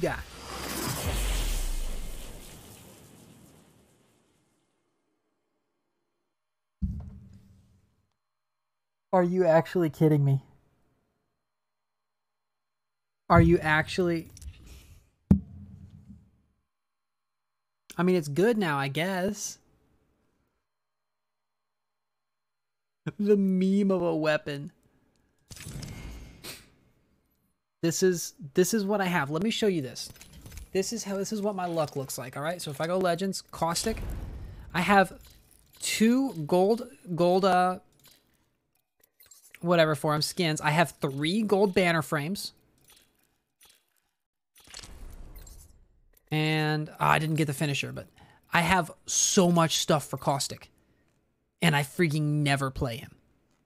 got? Are you actually kidding me? Are you actually I mean, it's good now, I guess. the meme of a weapon. This is this is what I have. Let me show you this. This is how this is what my luck looks like. All right. So if I go legends, caustic, I have two gold gold uh whatever for skins. I have three gold banner frames. And oh, I didn't get the finisher, but I have so much stuff for caustic. And I freaking never play him.